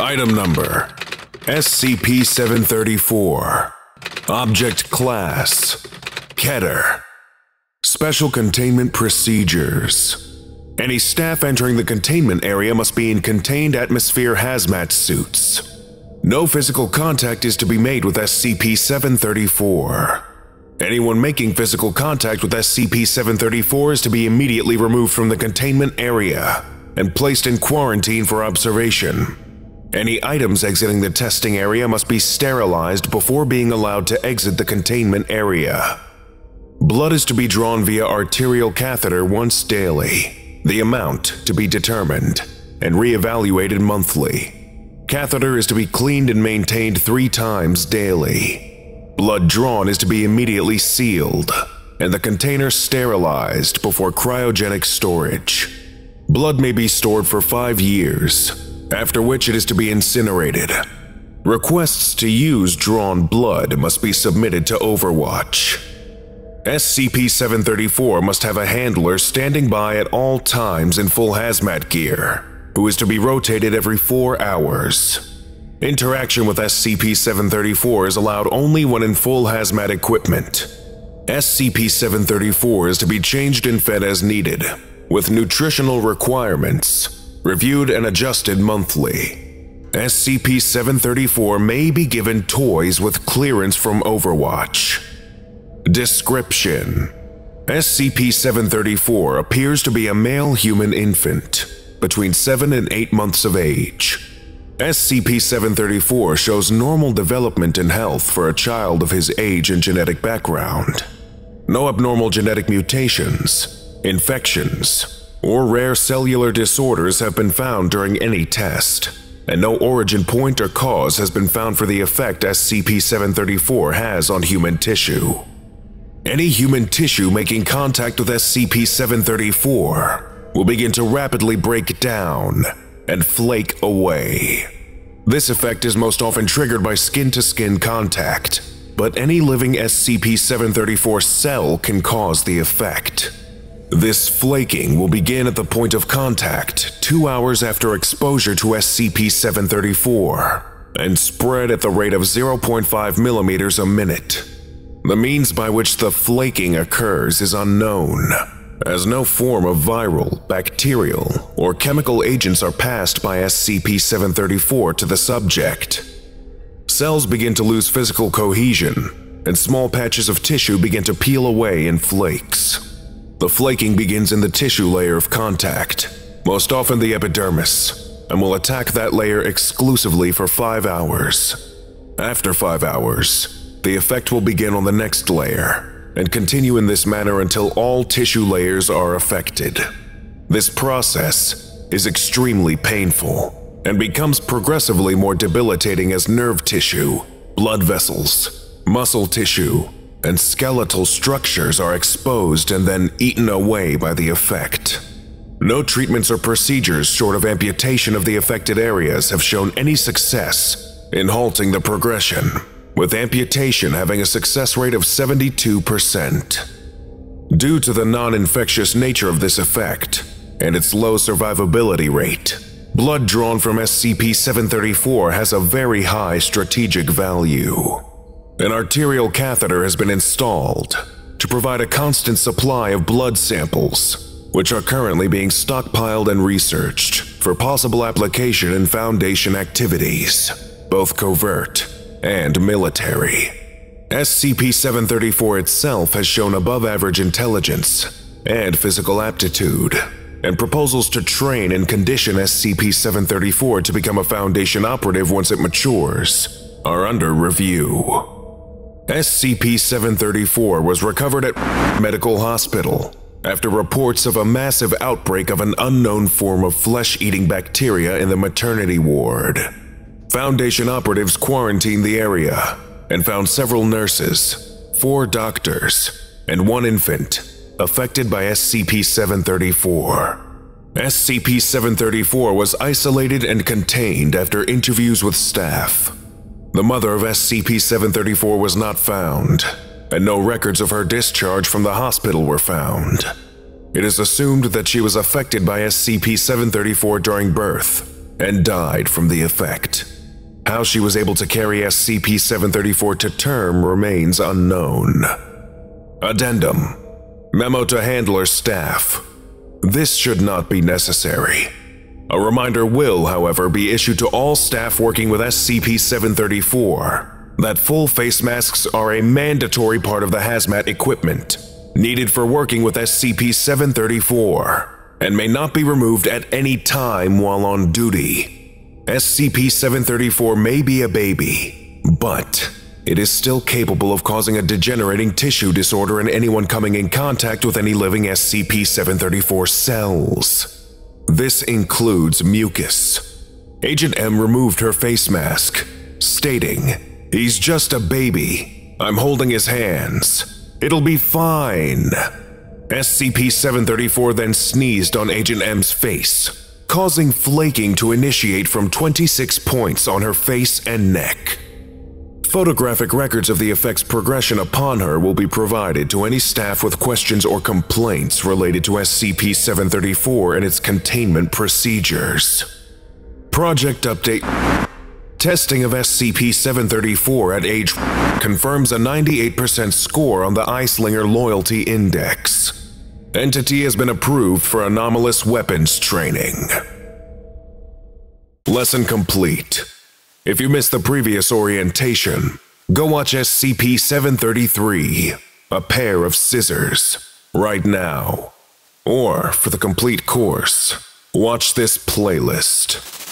Item number SCP 734. Object Class Keter. Special Containment Procedures. Any staff entering the containment area must be in contained atmosphere hazmat suits. No physical contact is to be made with SCP 734. Anyone making physical contact with SCP 734 is to be immediately removed from the containment area and placed in quarantine for observation. Any items exiting the testing area must be sterilized before being allowed to exit the containment area. Blood is to be drawn via arterial catheter once daily, the amount to be determined, and reevaluated monthly. Catheter is to be cleaned and maintained three times daily. Blood drawn is to be immediately sealed, and the container sterilized before cryogenic storage. Blood may be stored for five years, after which it is to be incinerated. Requests to use drawn blood must be submitted to Overwatch. SCP-734 must have a handler standing by at all times in full hazmat gear, who is to be rotated every four hours. Interaction with SCP-734 is allowed only when in full hazmat equipment. SCP-734 is to be changed and fed as needed, with nutritional requirements reviewed and adjusted monthly. SCP-734 may be given toys with clearance from Overwatch. Description SCP-734 appears to be a male human infant, between 7 and 8 months of age. SCP-734 shows normal development and health for a child of his age and genetic background. No abnormal genetic mutations, infections, or rare cellular disorders have been found during any test, and no origin point or cause has been found for the effect SCP-734 has on human tissue. Any human tissue making contact with SCP-734 will begin to rapidly break down and flake away. This effect is most often triggered by skin-to-skin -skin contact, but any living SCP-734 cell can cause the effect. This flaking will begin at the point of contact two hours after exposure to SCP-734 and spread at the rate of 0.5 millimeters a minute. The means by which the flaking occurs is unknown, as no form of viral, bacterial, or chemical agents are passed by SCP-734 to the subject. Cells begin to lose physical cohesion, and small patches of tissue begin to peel away in flakes. The flaking begins in the tissue layer of contact, most often the epidermis, and will attack that layer exclusively for 5 hours. After 5 hours, the effect will begin on the next layer, and continue in this manner until all tissue layers are affected. This process is extremely painful and becomes progressively more debilitating as nerve tissue, blood vessels, muscle tissue, and skeletal structures are exposed and then eaten away by the effect. No treatments or procedures short of amputation of the affected areas have shown any success in halting the progression, with amputation having a success rate of 72%. Due to the non-infectious nature of this effect and its low survivability rate, blood drawn from SCP-734 has a very high strategic value. An arterial catheter has been installed to provide a constant supply of blood samples, which are currently being stockpiled and researched for possible application in Foundation activities, both covert and military. SCP-734 itself has shown above-average intelligence and physical aptitude, and proposals to train and condition SCP-734 to become a Foundation operative once it matures are under review. SCP-734 was recovered at Medical Hospital after reports of a massive outbreak of an unknown form of flesh-eating bacteria in the maternity ward. Foundation operatives quarantined the area and found several nurses, four doctors, and one infant affected by SCP-734. SCP-734 was isolated and contained after interviews with staff. The mother of SCP-734 was not found, and no records of her discharge from the hospital were found. It is assumed that she was affected by SCP-734 during birth and died from the effect. How she was able to carry SCP-734 to term remains unknown. Addendum Memo to Handler staff. This should not be necessary. A reminder will, however, be issued to all staff working with SCP-734 that full face masks are a mandatory part of the hazmat equipment needed for working with SCP-734 and may not be removed at any time while on duty. SCP-734 may be a baby, but it is still capable of causing a degenerating tissue disorder in anyone coming in contact with any living SCP-734 cells. This includes mucus. Agent M removed her face mask, stating, He's just a baby. I'm holding his hands. It'll be fine. SCP-734 then sneezed on Agent M's face, causing flaking to initiate from 26 points on her face and neck. Photographic records of the effect's progression upon her will be provided to any staff with questions or complaints related to SCP-734 and its containment procedures. Project Update Testing of SCP-734 at age confirms a 98% score on the Eislinger Loyalty Index. Entity has been approved for anomalous weapons training. Lesson complete. If you missed the previous orientation, go watch SCP 733 A Pair of Scissors right now. Or, for the complete course, watch this playlist.